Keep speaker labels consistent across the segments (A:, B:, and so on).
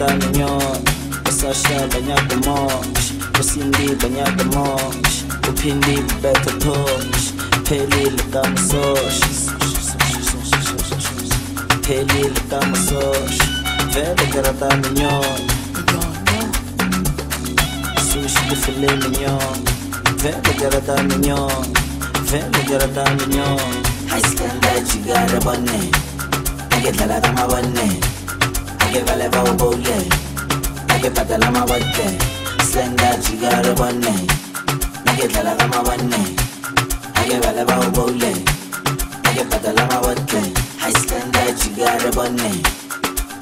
A: Vele garada mignon Sasha banyak demosh Cindy banyak demosh Upindi better push Peli leka masosh Peli leka masosh Vele garada mignon Sushi filet mignon Vele garada mignon Vele garada mignon
B: High standard, you got a bunny. I get. Standard, you got a bunny. I get la dama bunny. I get vale va bole. I get pata la ma wate. High standard, you got a bunny.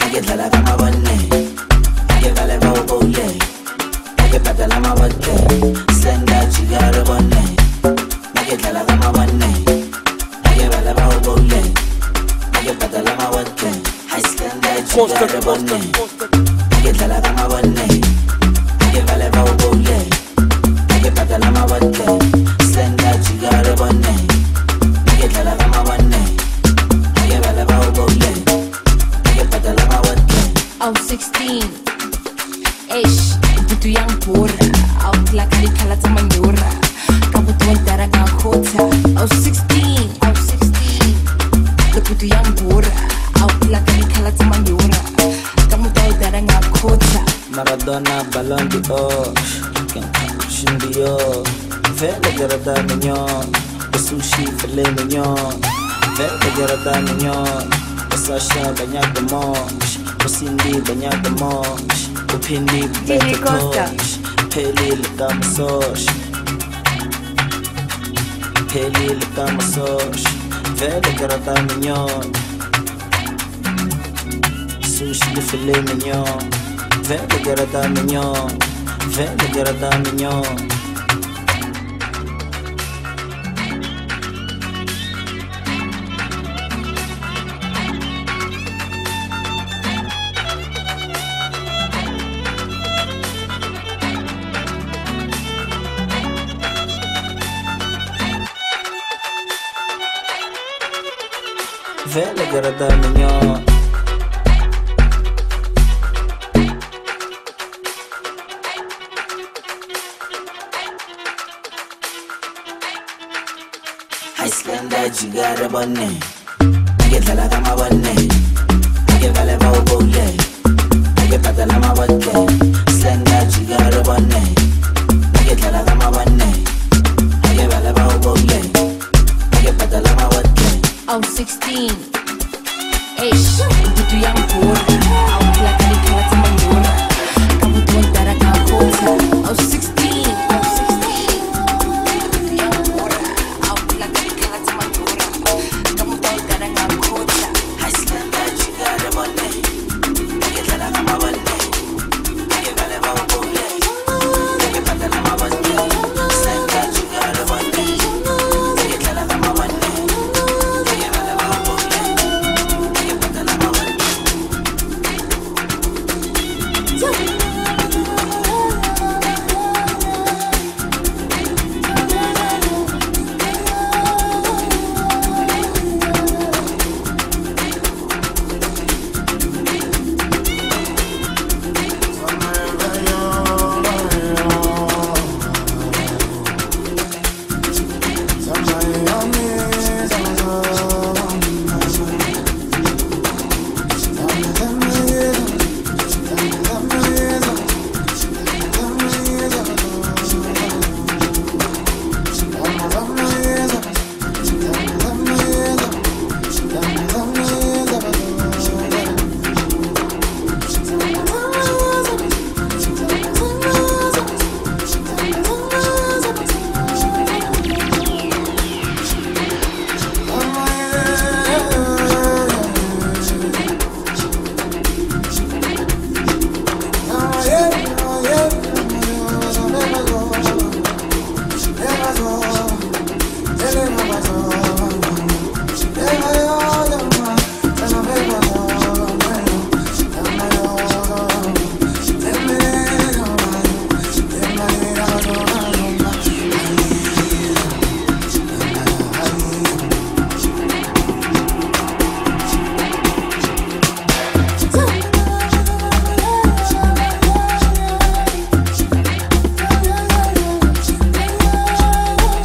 B: I get la dama bunny. I get vale bonne
C: Costa.
B: Ake tala ka ma bonne Ake bala ba ubole Ake patala ma
A: banyak Besasya banyak demonj Musindi banyak demonj Upindi
D: banyak
A: demonj Pelil kama sosh Pelil kama sosh Vele karata mignon. Sushi de filet mignon. Vele karata mignon. Vele karata mignon. Vele garada mignon
B: High standard chigare bonne Ake tala ka ma bonne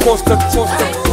E: Косток, Косток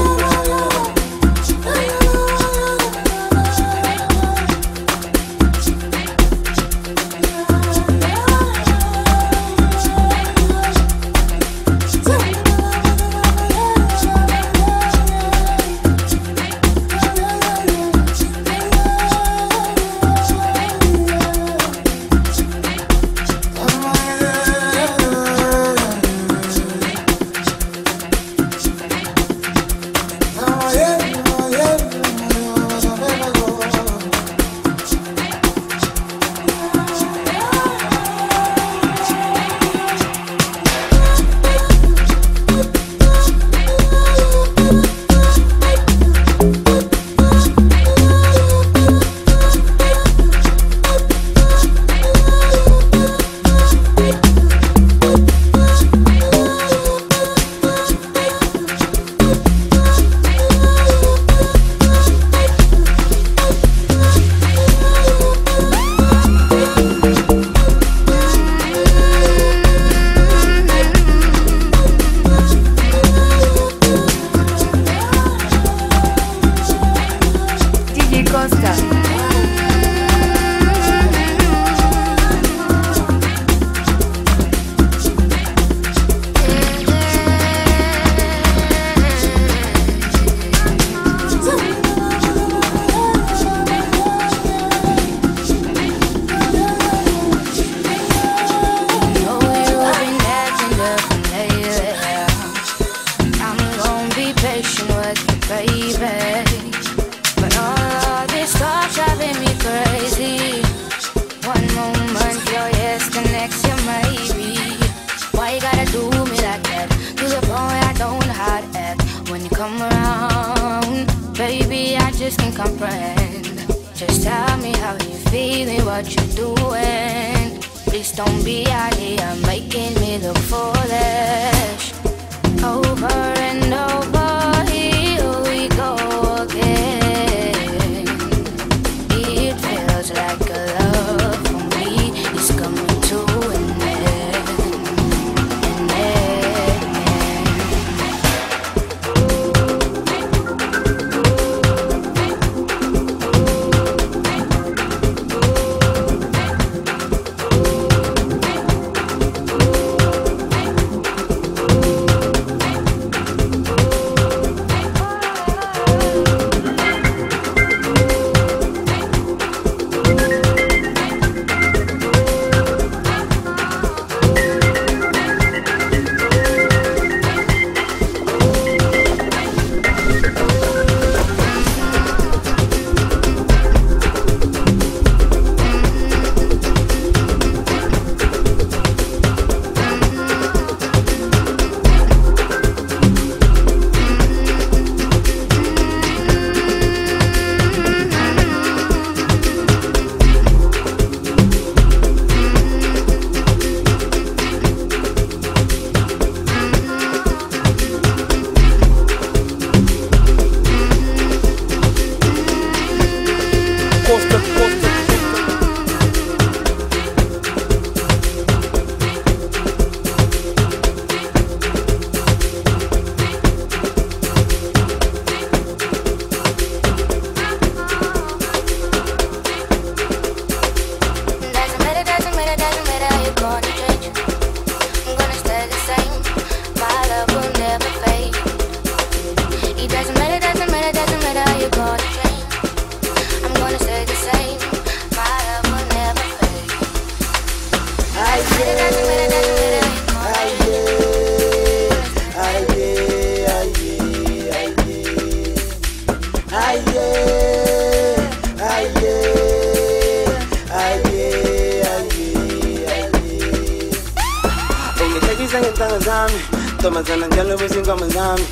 E: ntombazana njalo kwizingoma zami.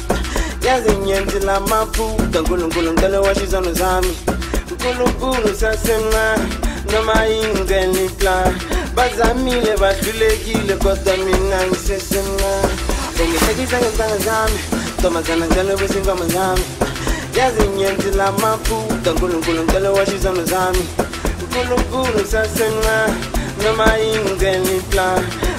E: Yazinyenzela amaphutha nkulunkulu ngicela washizono zami. Nkulunkulu sasemncane noma ingenipla bazamile badlulekile kodwa mina ngisesemncane ungihlekisa ngezitanga zami ntombazana ngicela kwizingoma zami. Yazinyenzela amaphutha nkulunkulu ngicela washizono zami. Nkulunkulu sasemncane noma ingenipla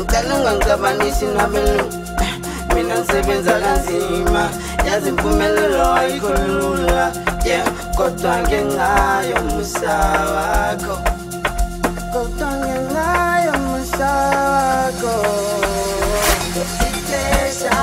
A: ucala ungangixabanisi nabelungu mina ngisebenza kanzima yazi impumelelo ayikhulula ye yeah. kodwa ngenxayo musa wakho kodwa ngenxayo musa wakho ixesha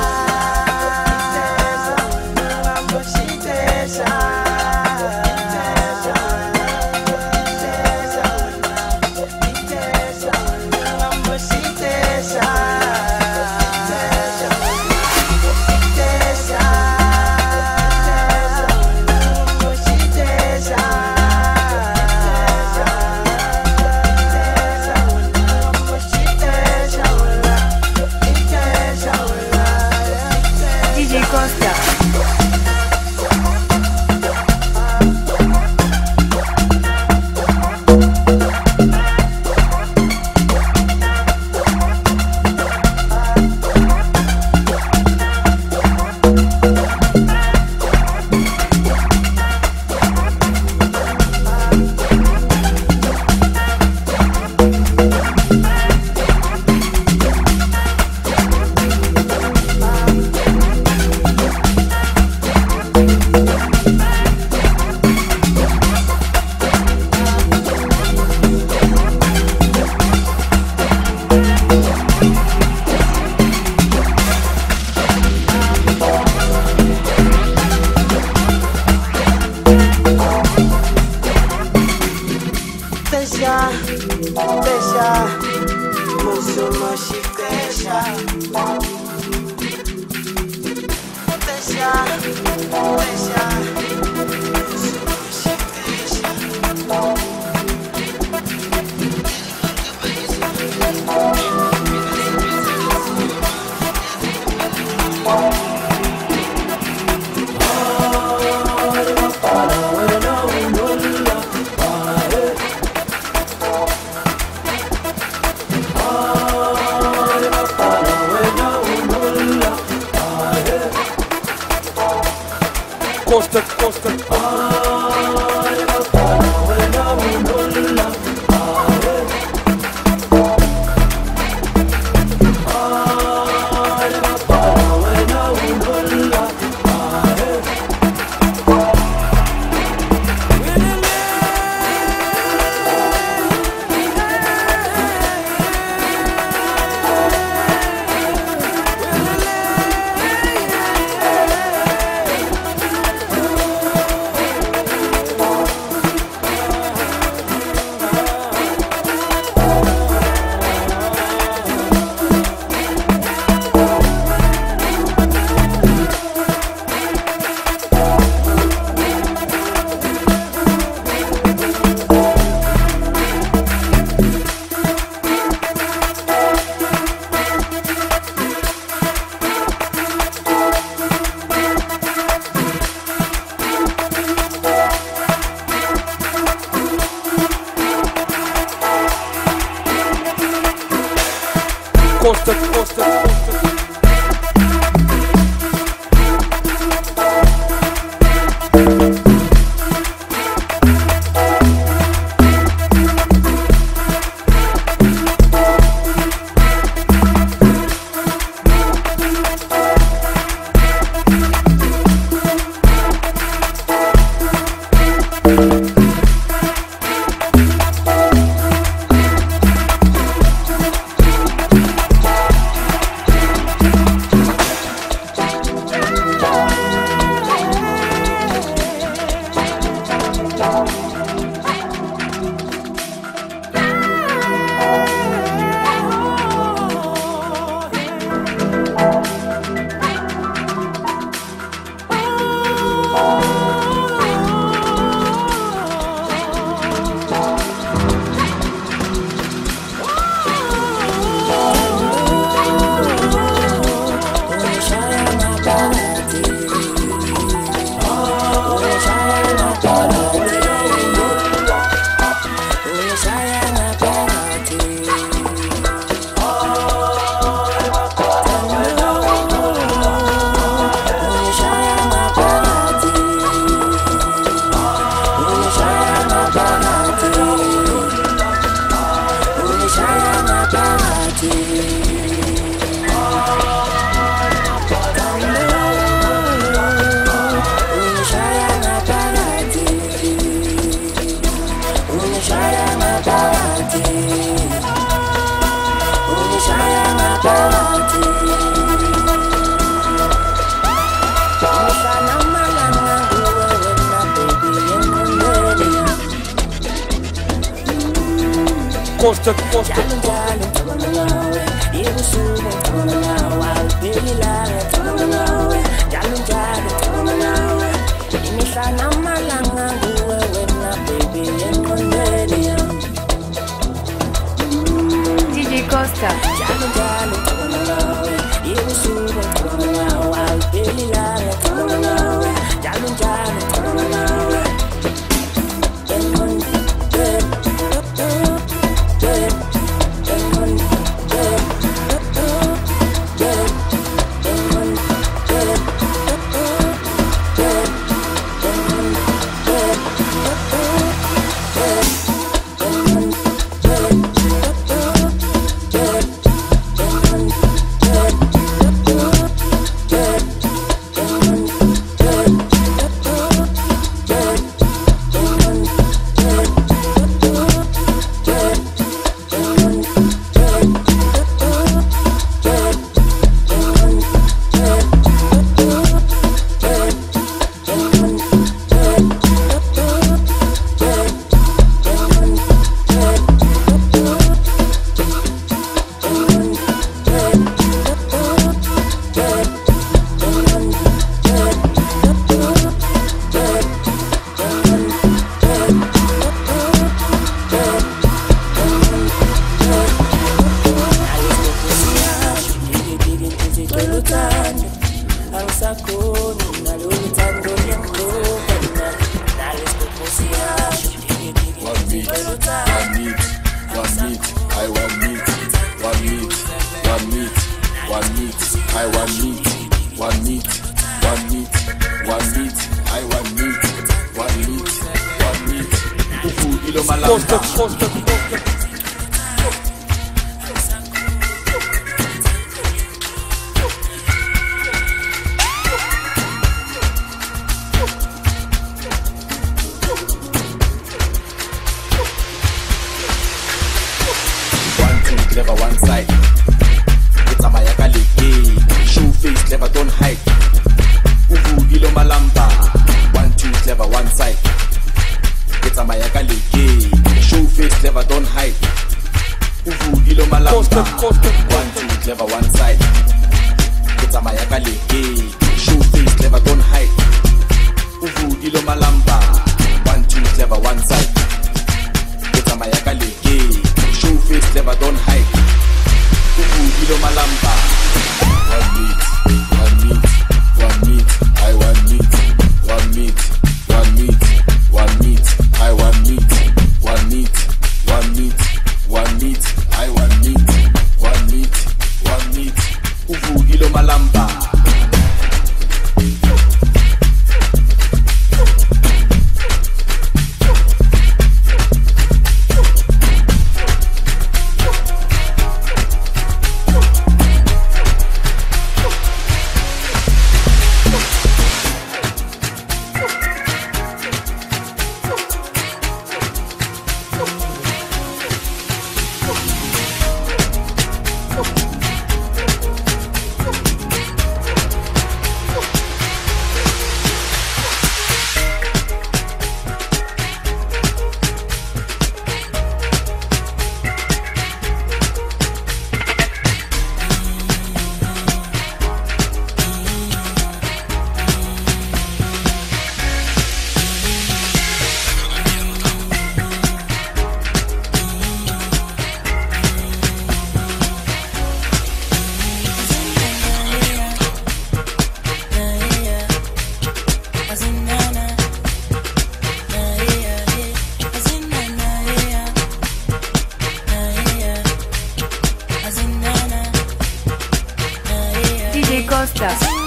D: DJ